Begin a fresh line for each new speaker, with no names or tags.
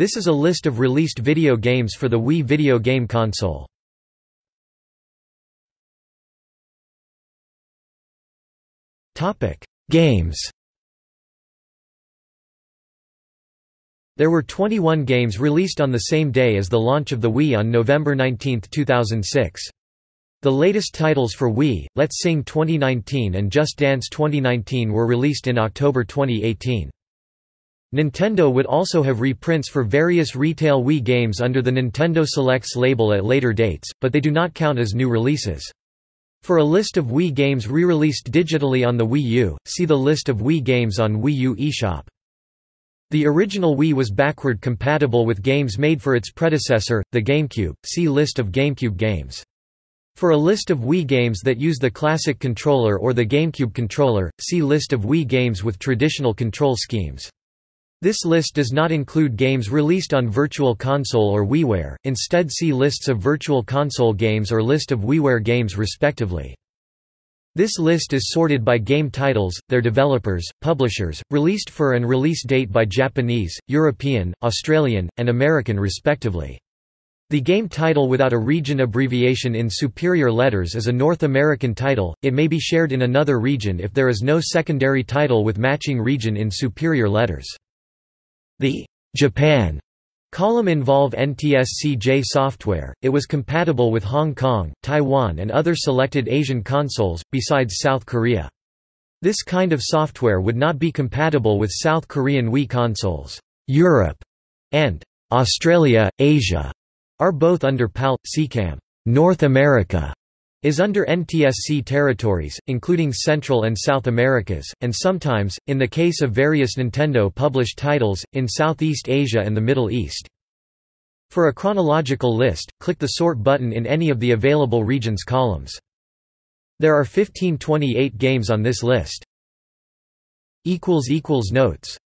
This is a list of released video games for the Wii video game console. Games There were 21 games released on the same day as the launch of the Wii on November 19, 2006. The latest titles for Wii, Let's Sing 2019 and Just Dance 2019 were released in October 2018. Nintendo would also have reprints for various retail Wii games under the Nintendo Selects label at later dates, but they do not count as new releases. For a list of Wii games re-released digitally on the Wii U, see the list of Wii games on Wii U eShop. The original Wii was backward compatible with games made for its predecessor, the GameCube, see List of GameCube games. For a list of Wii games that use the classic controller or the GameCube controller, see List of Wii games with traditional control schemes. This list does not include games released on Virtual Console or WiiWare, instead see lists of Virtual Console games or list of WiiWare games respectively. This list is sorted by game titles, their developers, publishers, released for and release date by Japanese, European, Australian, and American respectively. The game title without a region abbreviation in superior letters is a North American title, it may be shared in another region if there is no secondary title with matching region in superior letters. The Japan column involve NTSC-J software, it was compatible with Hong Kong, Taiwan and other selected Asian consoles, besides South Korea. This kind of software would not be compatible with South Korean Wii consoles. Europe and Australia, Asia are both under PAL, SECAM. North America is under NTSC territories, including Central and South Americas, and sometimes, in the case of various Nintendo-published titles, in Southeast Asia and the Middle East. For a chronological list, click the Sort button in any of the available regions columns. There are 1528 games on this list. Notes